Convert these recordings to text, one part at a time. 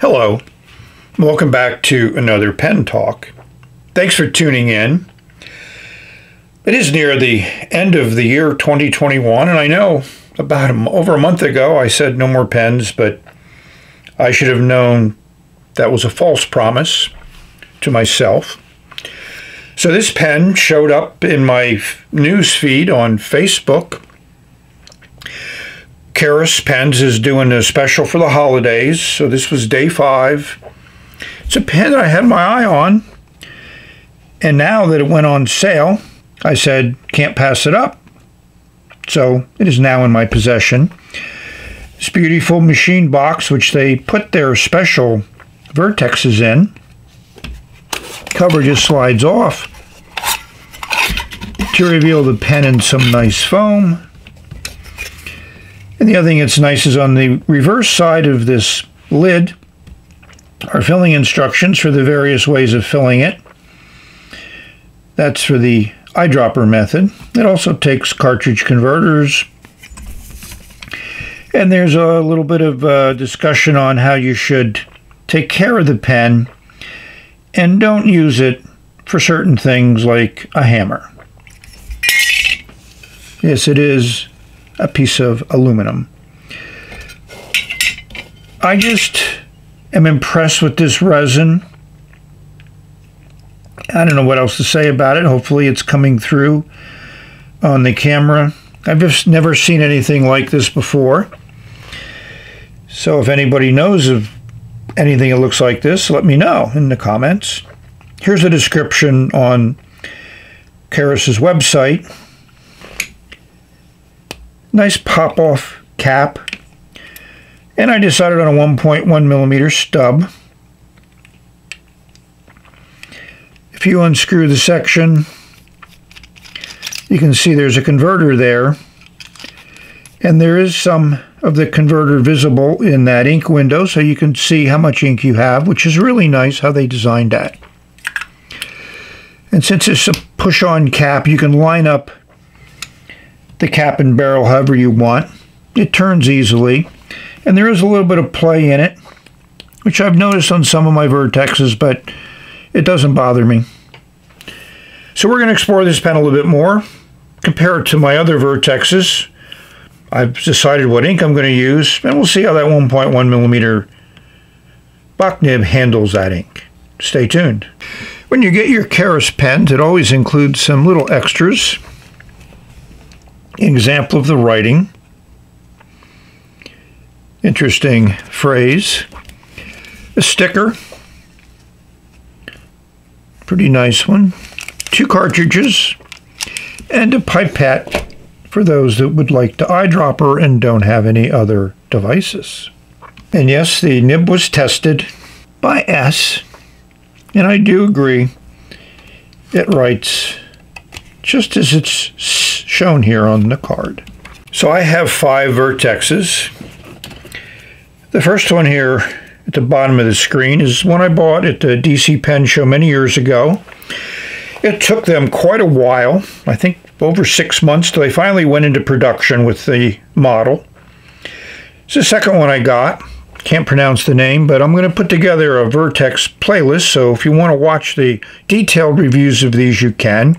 Hello. Welcome back to another Pen Talk. Thanks for tuning in. It is near the end of the year 2021, and I know about a, over a month ago I said no more pens, but I should have known that was a false promise to myself. So this pen showed up in my news feed on Facebook. Karas Pens is doing a special for the holidays, so this was day five. It's a pen that I had my eye on, and now that it went on sale, I said, can't pass it up. So it is now in my possession. This beautiful machine box, which they put their special vertexes in. Cover just slides off to reveal the pen in some nice foam. And the other thing that's nice is on the reverse side of this lid are filling instructions for the various ways of filling it. That's for the eyedropper method. It also takes cartridge converters. And there's a little bit of uh, discussion on how you should take care of the pen and don't use it for certain things like a hammer. Yes, it is a piece of aluminum. I just am impressed with this resin. I don't know what else to say about it. Hopefully it's coming through on the camera. I've just never seen anything like this before. So if anybody knows of anything that looks like this, let me know in the comments. Here's a description on Karas's website. Nice pop-off cap. And I decided on a 1.1 millimeter stub. If you unscrew the section, you can see there's a converter there. And there is some of the converter visible in that ink window, so you can see how much ink you have, which is really nice how they designed that. And since it's a push-on cap, you can line up the cap and barrel however you want. It turns easily. And there is a little bit of play in it, which I've noticed on some of my vertexes, but it doesn't bother me. So we're going to explore this pen a little bit more, compare it to my other vertexes. I've decided what ink I'm going to use, and we'll see how that 1.1 millimeter Bock nib handles that ink. Stay tuned. When you get your Karas pens, it always includes some little extras. Example of the writing interesting phrase. A sticker, pretty nice one. Two cartridges, and a pipette for those that would like the eyedropper and don't have any other devices. And yes, the nib was tested by S, and I do agree it writes just as it's shown here on the card. So I have five vertexes the first one here at the bottom of the screen is one I bought at the DC Pen Show many years ago. It took them quite a while, I think over six months, till they finally went into production with the model. It's the second one I got. Can't pronounce the name, but I'm going to put together a Vertex playlist, so if you want to watch the detailed reviews of these, you can.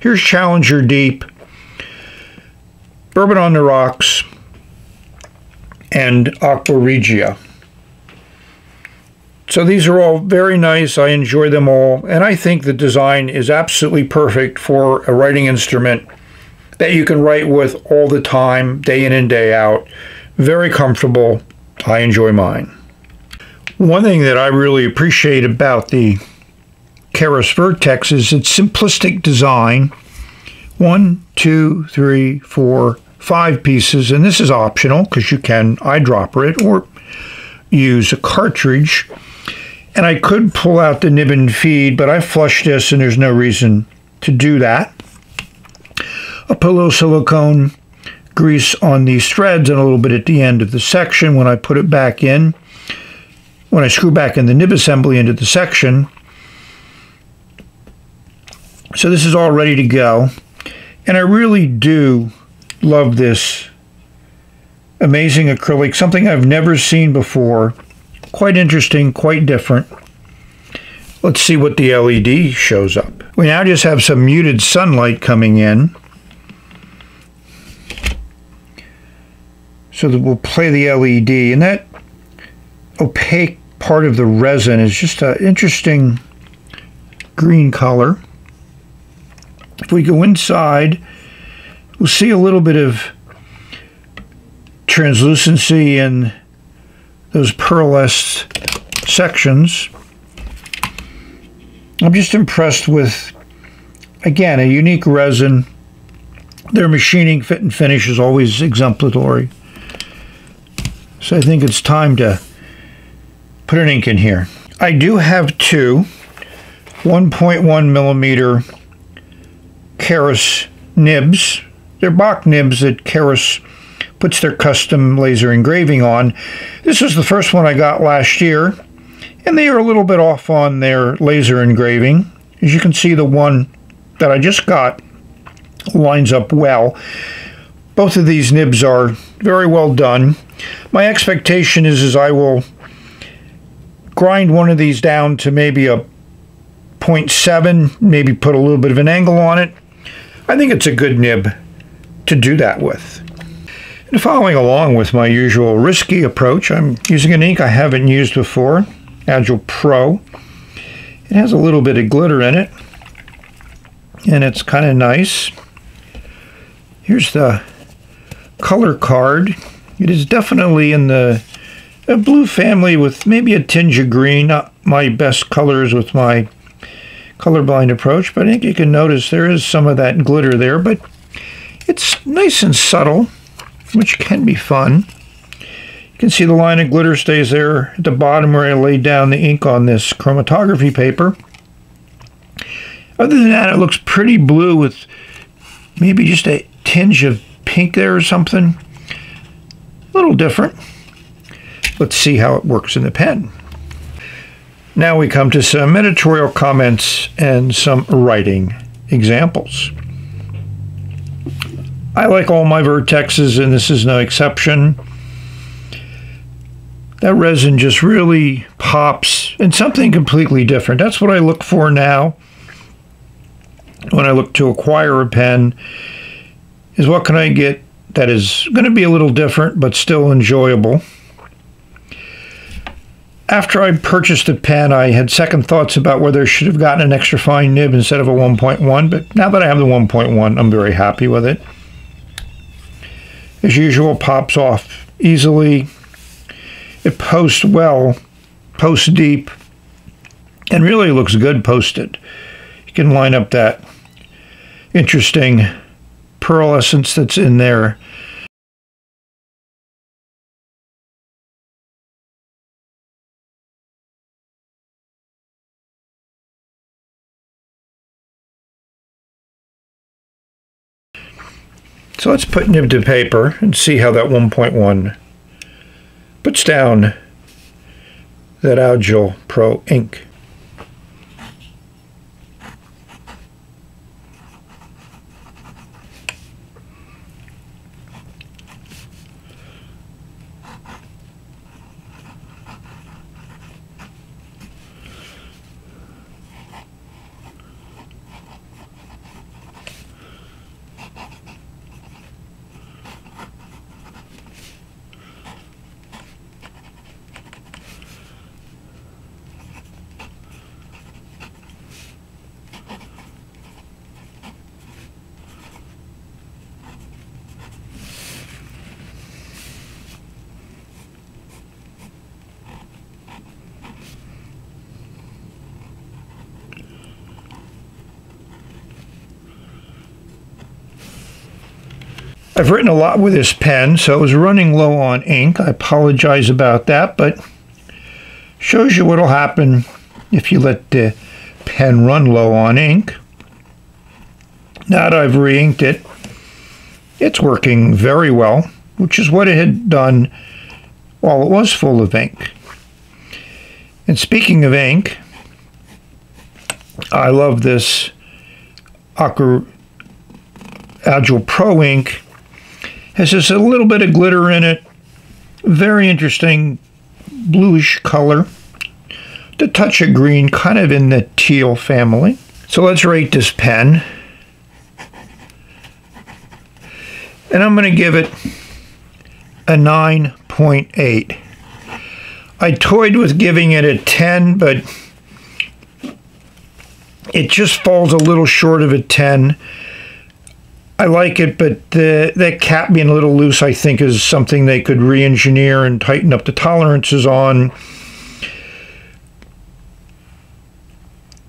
Here's Challenger Deep, Bourbon on the Rocks, and Aqua Regia. So these are all very nice. I enjoy them all. And I think the design is absolutely perfect for a writing instrument that you can write with all the time, day in and day out. Very comfortable. I enjoy mine. One thing that I really appreciate about the Karas Vertex is its simplistic design. One, two, three, four, five pieces, and this is optional because you can eyedropper it or use a cartridge. And I could pull out the nib and feed, but I flushed this and there's no reason to do that. A little silicone grease on these threads and a little bit at the end of the section when I put it back in. When I screw back in the nib assembly into the section. So this is all ready to go. And I really do love this amazing acrylic, something I've never seen before. quite interesting, quite different. Let's see what the LED shows up. We now just have some muted sunlight coming in. So that we'll play the LED, and that opaque part of the resin is just an interesting green color. If we go inside, we'll see a little bit of translucency in those pearlescent sections. I'm just impressed with, again, a unique resin. Their machining, fit, and finish is always exemplary. So I think it's time to put an ink in here. I do have two 1.1 millimeter Karas nibs. They're Bock nibs that Karas puts their custom laser engraving on. This was the first one I got last year, and they are a little bit off on their laser engraving. As you can see, the one that I just got lines up well. Both of these nibs are very well done. My expectation is, is I will grind one of these down to maybe a 0.7, maybe put a little bit of an angle on it. I think it's a good nib to do that with. And following along with my usual risky approach, I'm using an ink I haven't used before, Agile Pro. It has a little bit of glitter in it, and it's kind of nice. Here's the color card. It is definitely in the blue family with maybe a tinge of green, not my best colors with my colorblind approach, but I think you can notice there is some of that glitter there, but it's nice and subtle which can be fun. You can see the line of glitter stays there at the bottom where I laid down the ink on this chromatography paper. Other than that, it looks pretty blue with maybe just a tinge of pink there or something. A little different. Let's see how it works in the pen. Now we come to some editorial comments and some writing examples. I like all my vertexes, and this is no exception. That resin just really pops and something completely different. That's what I look for now when I look to acquire a pen is what can I get that is going to be a little different but still enjoyable. After I purchased the pen, I had second thoughts about whether I should have gotten an extra fine nib instead of a 1.1, but now that I have the 1.1, I'm very happy with it as usual, pops off easily. It posts well, posts deep, and really looks good posted. You can line up that interesting pearlescence that's in there So let's put nib to paper and see how that 1.1 puts down that Agile Pro ink. I've written a lot with this pen, so it was running low on ink. I apologize about that, but shows you what'll happen if you let the pen run low on ink. Now that I've re-inked it, it's working very well, which is what it had done while it was full of ink. And speaking of ink, I love this Aqua Agile Pro ink has just a little bit of glitter in it. Very interesting, bluish color. The touch of green, kind of in the teal family. So let's rate this pen. And I'm going to give it a 9.8. I toyed with giving it a 10, but it just falls a little short of a 10. I like it, but the, that cap being a little loose, I think, is something they could re engineer and tighten up the tolerances on.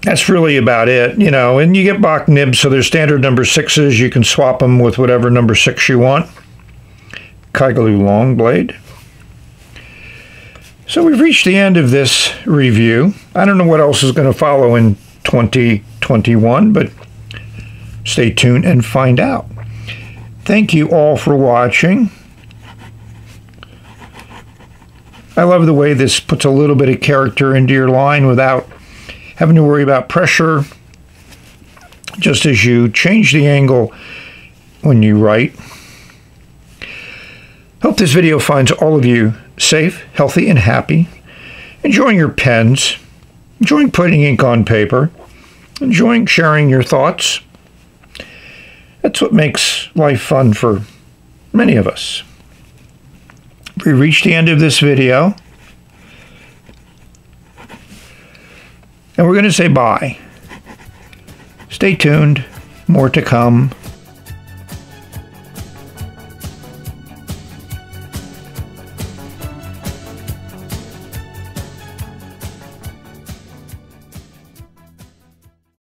That's really about it, you know. And you get Bock nibs, so they're standard number sixes. You can swap them with whatever number six you want. Kaigelu long blade. So we've reached the end of this review. I don't know what else is going to follow in 2021, but Stay tuned and find out. Thank you all for watching. I love the way this puts a little bit of character into your line without having to worry about pressure. Just as you change the angle when you write. Hope this video finds all of you safe, healthy, and happy, enjoying your pens, enjoying putting ink on paper, enjoying sharing your thoughts, that's what makes life fun for many of us. We reached the end of this video. And we're going to say bye. Stay tuned. More to come.